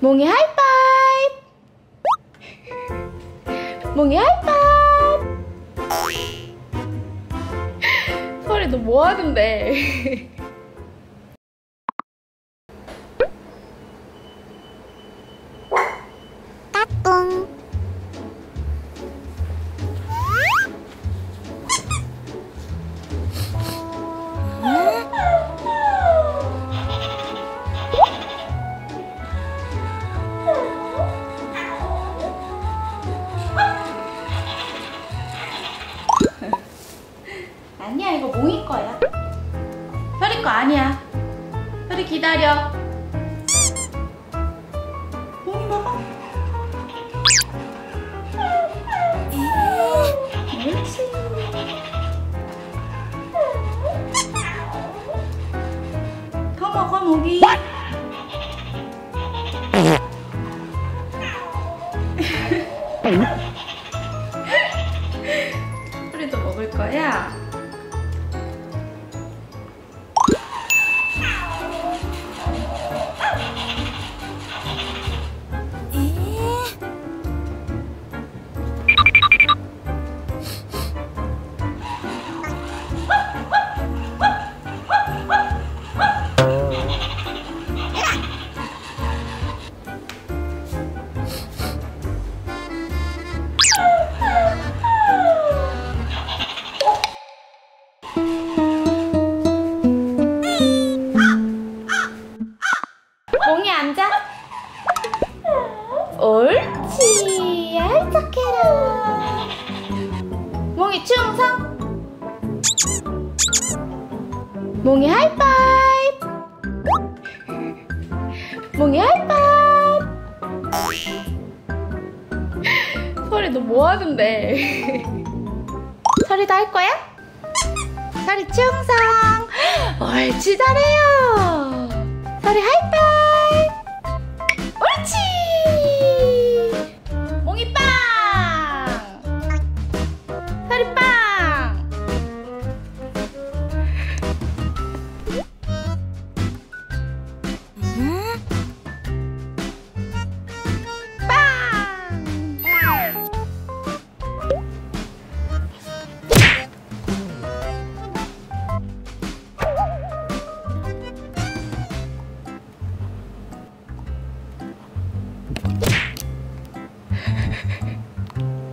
몽이 하이파이브. 몽이 하이파이브. 설이 너 뭐하는데 몽이 거야. 설이 거 아니야. 설이 기다려. 더 먹어 몽이 소리도 먹을 거야? 옳지. 착해라. 몽이 충성. 몽이 하이파이브. 몽이 하이파이브. 설이 너 뭐하는데? 설이도 할 거야? 설이 충성. 옳지 잘해요. 설이 하이파이브. フフフフ。